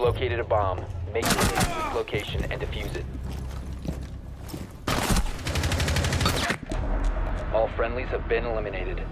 Located a bomb. Make way to its location and defuse it. All friendlies have been eliminated.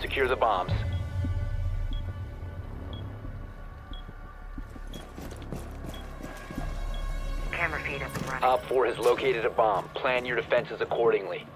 Secure the bombs. Camera feed up and running. Op 4 has located a bomb. Plan your defenses accordingly.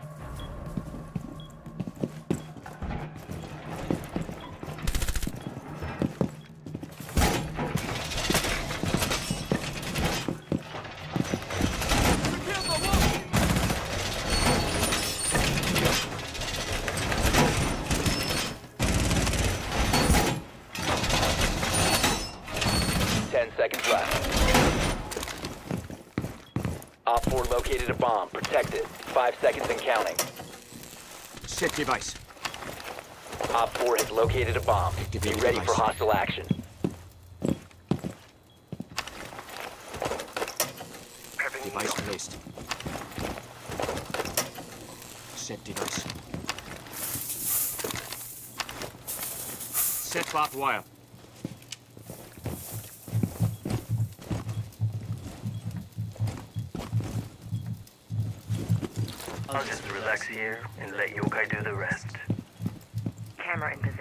Ten seconds left. Op 4 located a bomb. Protect it. Five seconds and counting. Set device. Op 4 has located a bomb. Be ready for hostile action. Device placed. Set device. Set barbed wire. Just relax here and let Yokai do the rest. Camera in position.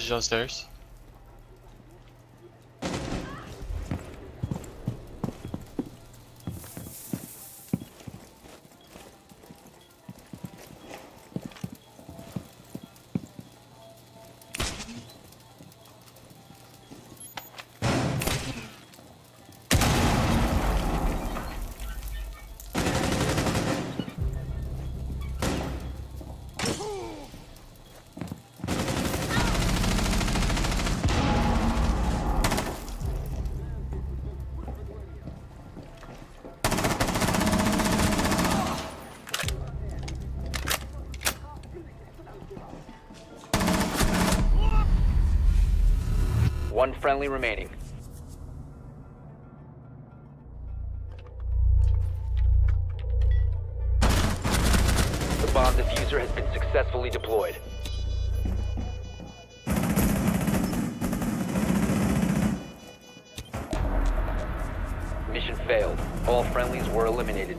She's downstairs. Friendly remaining. The bomb diffuser has been successfully deployed. Mission failed. All friendlies were eliminated.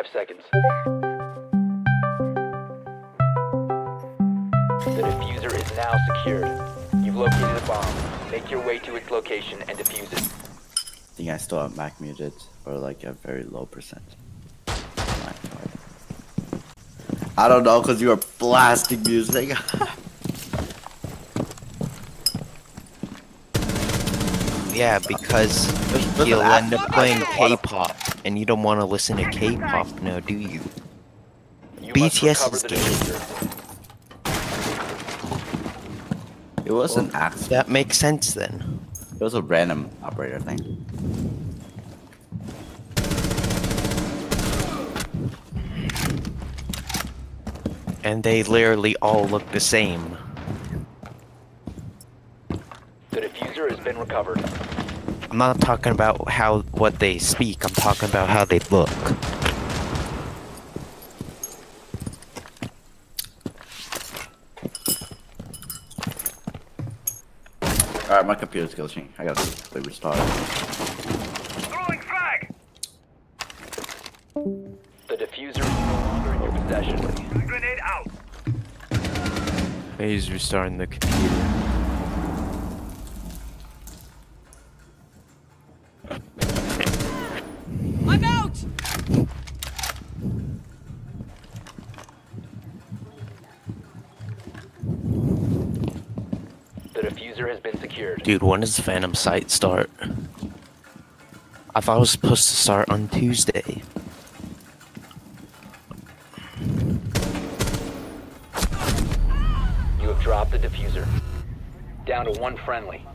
Five seconds. The diffuser is now secured. You've located a bomb. Make your way to its location and defuse it. I think I still have Mac muted or like a very low percent. I don't know because you are blasting music. Yeah, because Listen, you'll end up playing K-pop, and you don't want to listen to K-pop now, do you? You BTS is the gay. it was an accident. That makes sense then. It was a random operator thing. And they literally all look the same. The diffuser has been recovered. I'm not talking about how what they speak. I'm talking about how they look. Alright, my computer's glitching. I gotta play restart. Throwing frag! The diffuser is no longer in your possession. Oh. Grenade out! He's restarting the computer. I'm out! The diffuser has been secured. Dude, when does Phantom Sight start? I thought it was supposed to start on Tuesday. You have dropped the diffuser. Down to one friendly.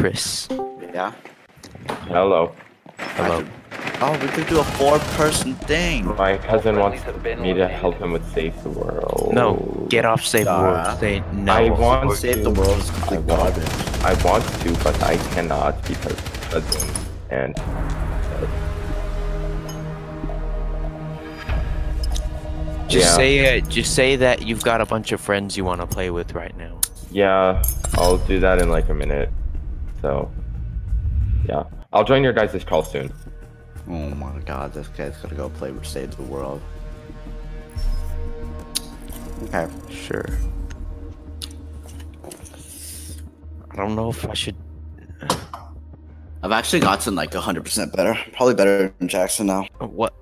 Chris. Yeah? Hello. Hello. Oh, we could do a four person thing. My cousin wants friendlies have me to help him with Save the World. No, get off Save the Dara. World. Say no. I want Save to. the world is I complete want, garbage. I want to, but I cannot because cousin and Just Yeah. say it. Just say that you've got a bunch of friends you want to play with right now. yeah, I'll do that in like a minute. So, yeah, I'll join your guys' call soon. Oh my god, this guy's gonna go play with Save the World. Okay. Sure. I don't know if I should. I've actually gotten like 100% better. Probably better than Jackson now. What?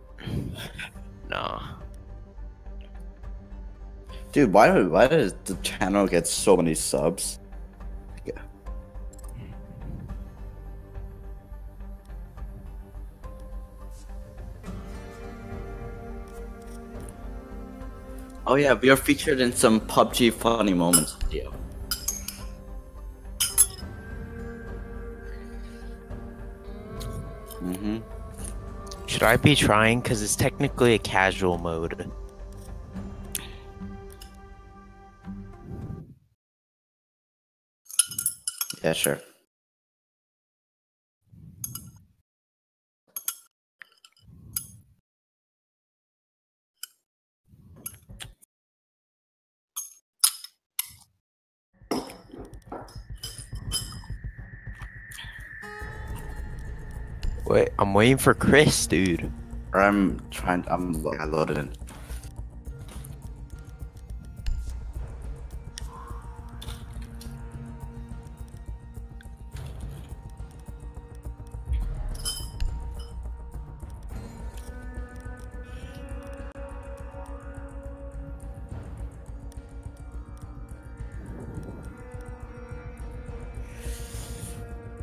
No. Dude, why, why does the channel get so many subs? Oh yeah, we are featured in some PUBG funny moments video. Mm-hmm. Should I be trying? Because it's technically a casual mode. Yeah, sure. Wait, I'm waiting for Chris, dude. I'm trying. I'm like, I in.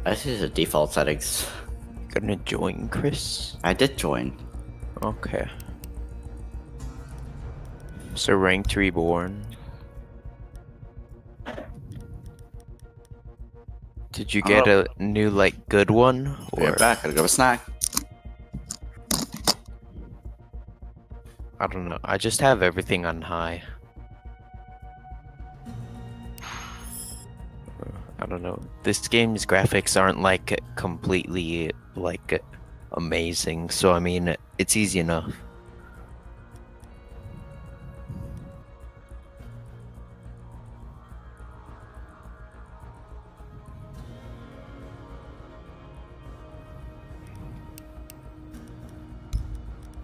This is the default settings. Gonna join Chris? I did join. Okay. So ranked reborn. Did you get Oh. a new like good one? We're Or back. Gotta go with snack. I don't know. I just have everything on high. I don't know. This game's graphics aren't like completely like amazing, so I mean it's easy enough.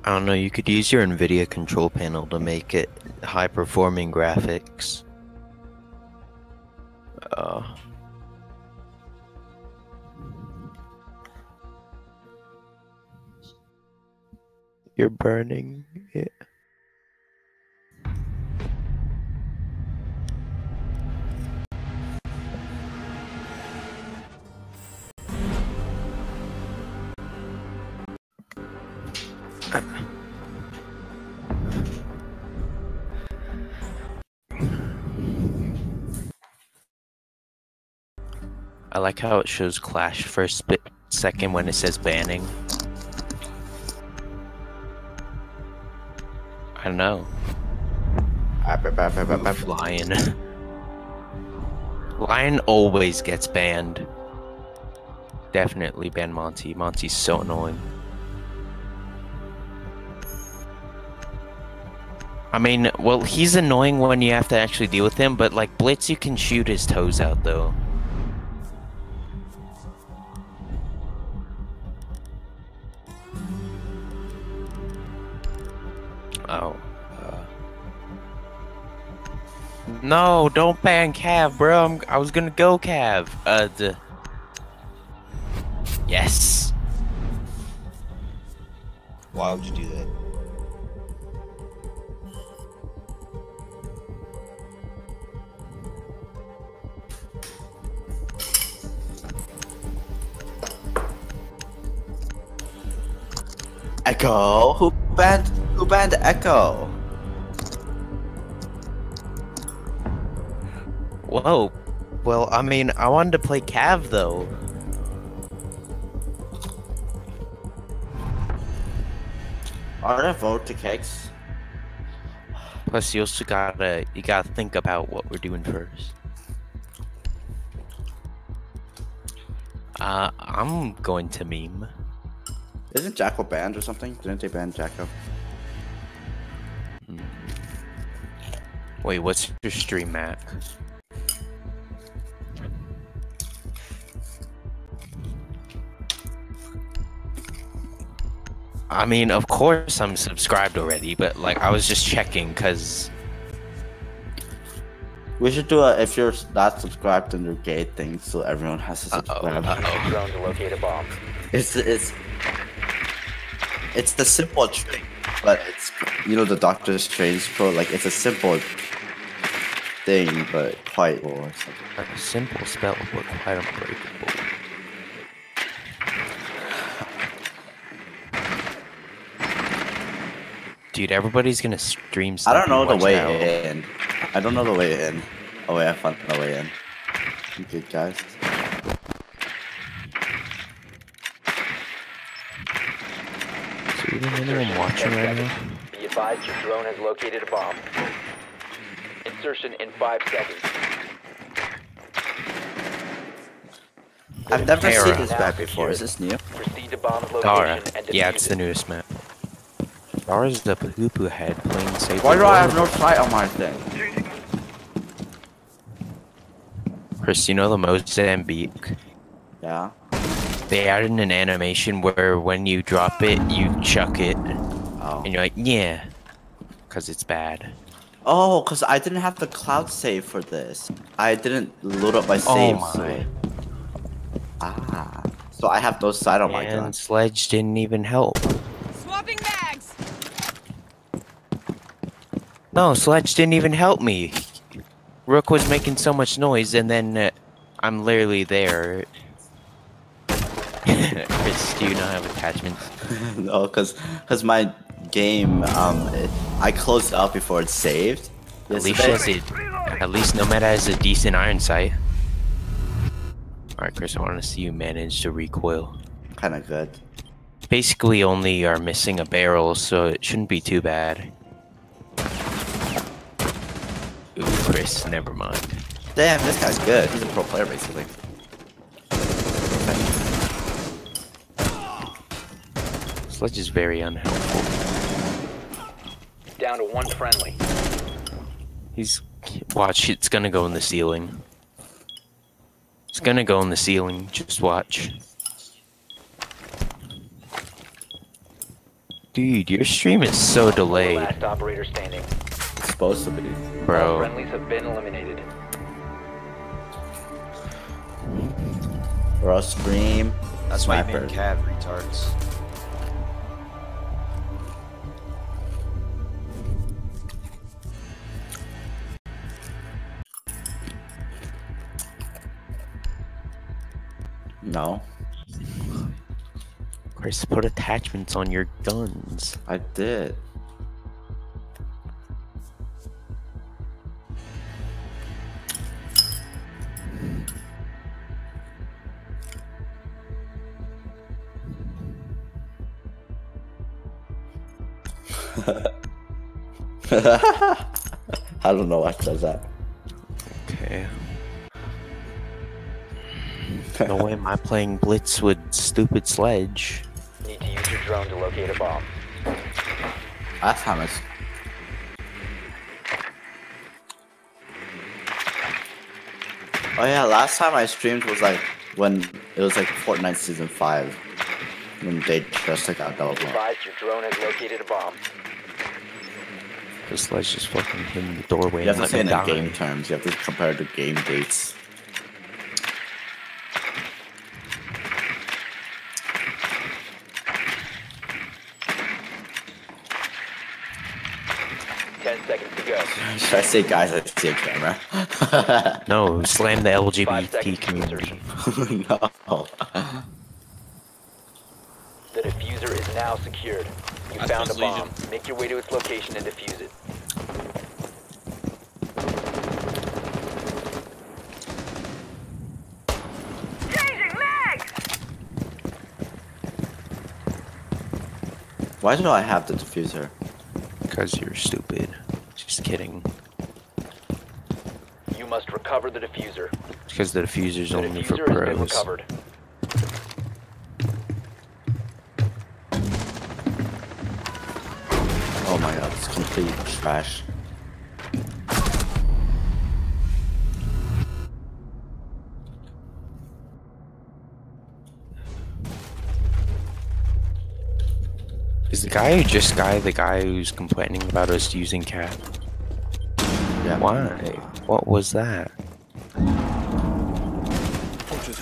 I don't know, you could use your NVIDIA control panel to make it high performing graphics. Uh, you're burning it. I like how it shows Clash first second when it says banning. Don't know. Oof, Lion. Lion always gets banned. Definitely ban Monty. Monty's so annoying. I mean, well, he's annoying when you have to actually deal with him, but like Blitz, you can shoot his toes out though. No, don't ban Cav, bro. I'm, I was gonna go Cav. Uh, the... Yes. Why would you do that? Echo? Who banned who banned Echo? Whoa. Well, I mean, I wanted to play Cav though. Are there vote to cakes? Plus, you also gotta you gotta think about what we're doing first. Uh, I'm going to meme. Isn't Jackal banned or something? Didn't they ban Jackal? Wait, what's your stream, Mac? I mean, of course I'm subscribed already, but like I was just checking because We should do a if you're not subscribed then you're gay thing so everyone has to Uh-oh, subscribe. uh-oh. Drone to locate a bomb. It's it's it's the simple trick, but it's you know the Doctor Strange quote like it's a simple thing but quite or something. a simple spell but quite unbreakable. Dude, everybody's gonna stream. I don't know the way out. in. I don't know the way in. Oh wait, I found the way in. You good guys? Is there even anyone watching right now? Be advised your drone has located a bomb. Insertion in five seconds. I've never Tara. seen this map before. Is this new? Proceed to bomb's location Dara. and defuse Yeah, it's the newest map. Dara's the poo poo head playing safe. Why do I have no sight on my thing? Chris, you know the Mozambique? Yeah. They added an animation where when you drop it, you chuck it, Oh. and you're like, yeah, because it's bad. Oh, cause I didn't have the cloud save for this. I didn't load up my save. Oh save. my. So... Ah. So I have no sight on my gun. And Sledge didn't even help. No, Sledge didn't even help me. Rook was making so much noise, and then uh, I'm literally there. Chris, do you not have attachments? no, because because my game um it, I closed out before it saved. At least has it. At least Nomad has a decent iron sight. Alright, Chris, I want to see you manage to recoil. kind of good. Basically, only are missing a barrel, so it shouldn't be too bad. Chris, never mind. Damn, this guy's good. He's a pro player basically. Sledge is very unhelpful. Down to one friendly. He's watch. It's gonna go in the ceiling. It's gonna go in the ceiling. Just watch. Dude, your stream is so delayed, Last operator standing. It's supposed to be. All bro. friendlies have been eliminated. Bro, scream. That's why you Sniper. mean cat retards. No, Chris, put attachments on your guns. I did. I don't know why it does that. Okay. no way am I playing Blitz with stupid Sledge. Need to use your drone to locate a bomb. Last time I. s- Oh yeah, last time I streamed was like when it was like Fortnite season five, when they just like got double. blown. Advise your drone has located a bomb. The Sledge just fucking hit in the doorway You have and to let say me it in die. game terms. You have to compare it to game dates. Ten seconds to go. Should I say guys? I see a camera. No, slam the LGBT community. no. The diffuser is now secured. You That's found a Legion. bomb. Make your way to its location and defuse it. Why do I have the diffuser? Because you're stupid. Just kidding. You must recover the diffuser. Because the diffuser's The only for diffuser has been pros. recovered. Oh my god, it's complete trash. Is the guy who just guy the guy who's complaining about us using cat? Yeah. Why? What was that?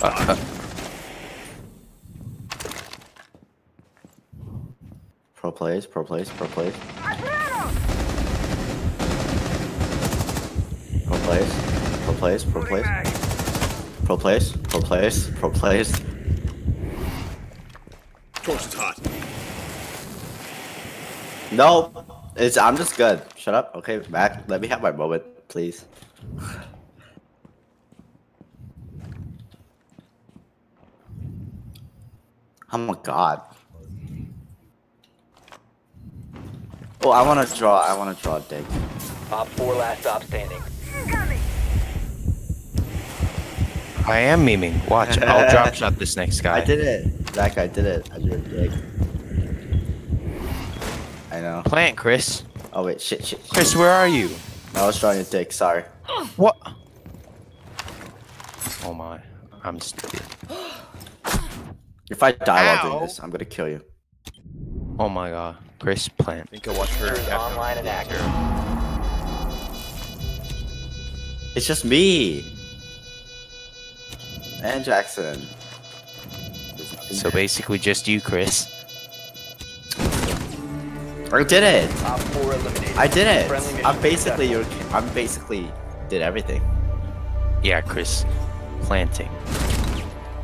Uh, uh, Pro plays, pro plays, pro plays. Pro plays, pro plays, pro plays. Pro plays, pro plays, pro plays. Torch is hot. No, it's I'm just good. Shut up. Okay, Mac, let me have my moment, please. Oh my god. Oh, I want to draw. I want to draw a dick. Op 4 last stop standing. I am memeing. Watch, I'll drop shot this next guy. I did it. Zach, I did it. I drew a dick. I know. Plant, Chris. Oh wait, shit, shit. shit. Chris, where are you? I was trying to dick. Sorry. What? Oh my, I'm stupid. If I die while doing this, I'm gonna kill you. Oh my god, Chris, plant. I think I watched her. Online and active. It's just me. And Jackson. So basically, just you, Chris. I did it. I did it. I'm basically your. I'm basically did everything. Yeah, Chris, planting.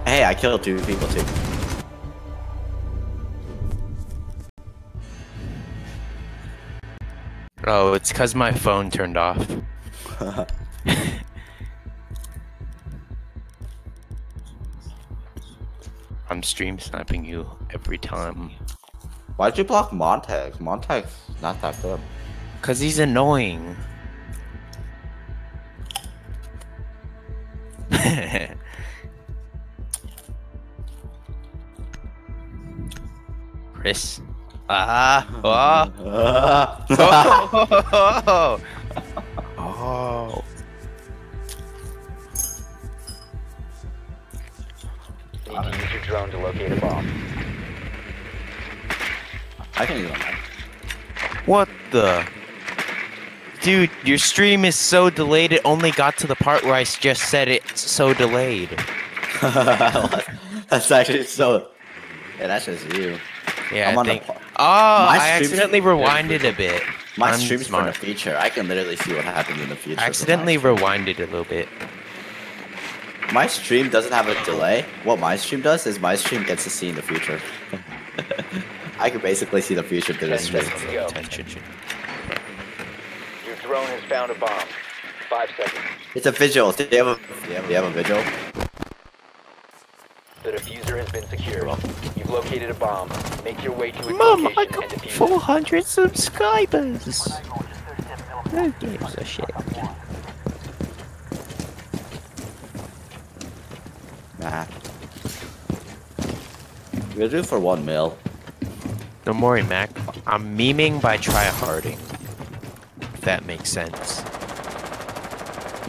Hey, I killed two people too. Oh, it's cause my phone turned off. I'm stream sniping you every time. Why'd you block Montag? Montag's not that good. Cause he's annoying. Chris. Ah. Oh. oh. oh. I can use them. What the? Dude, your stream is so delayed. It only got to the part where I just said it's so delayed. that's actually so. Yeah, that's just you. Yeah, I'm I on the think. po- Oh, My I accidentally rewinded a bit. My I'm stream's for the smart. future. I can literally see what happens in the future. I accidentally rewinded a little bit. My stream doesn't have a delay. What my stream does is my stream gets to see in the future. I can basically see the future through the Ten stream. to go. Attention. Your drone has found a bomb. Five seconds. It's a visual. Do you have a, do you have, do you have a visual? The diffuser has been secured. You've located a bomb. Make your way to its Mom, I location and got defuse it. 400 subscribers. Who gives a shit? Nah. We'll do for one mil. Don't worry, Mac. I'm memeing by tryharding. If that makes sense.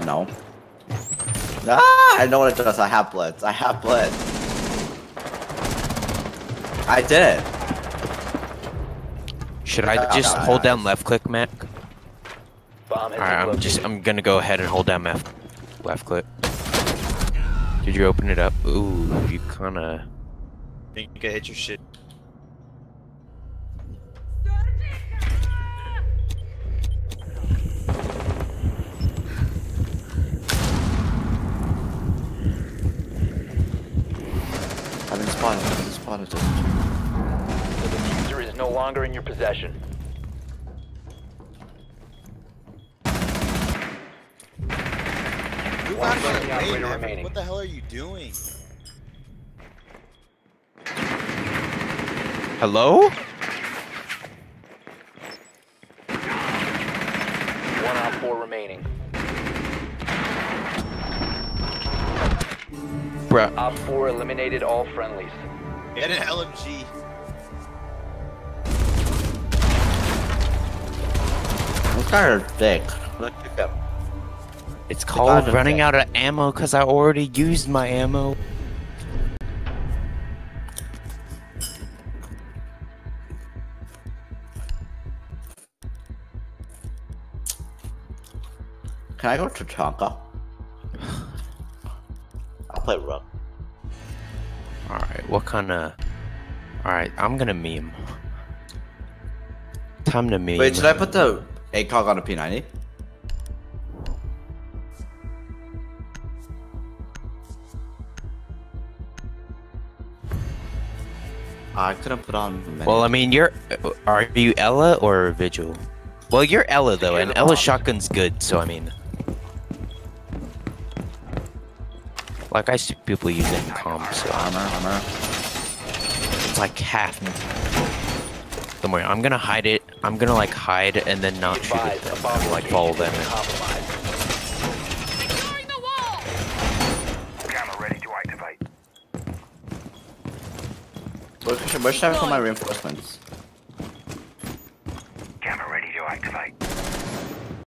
No. Ah, I know what it does. I have blitz. I have blitz. I did it. Should I just hold down left click, Mac? Alright, I'm just. I'm gonna go ahead and hold down left left click. Did you open it up? Ooh, you kinda Think I hit your shit. I've been spotted. I've been spotted. The diffuser is no longer in your possession. Move One out of friendly my way, operator Maverick. remaining. What the hell are you doing? Hello? One op four remaining. Bruh. Op four eliminated all friendlies. Get an LMG. Those guys are thick. Look at them. It's called running out of ammo because I already used my ammo. Can I go to Chanka? I'll play Rook. Alright, what kind of... Alright, I'm gonna meme. Time to meme. Wait, should I put the ACOG on a P90? I couldn't put on. Many. Well, I mean, you're... Are you Ela or Vigil? Well, you're Ela, though, and the Ela's shotgun's good, so I mean... Like I see people using comps so armor, armor. It's like half. Don't worry, I'm gonna hide it. I'm gonna like hide and then not shoot at them. And, like follow them. Where should I for my reinforcements? Camera ready to activate.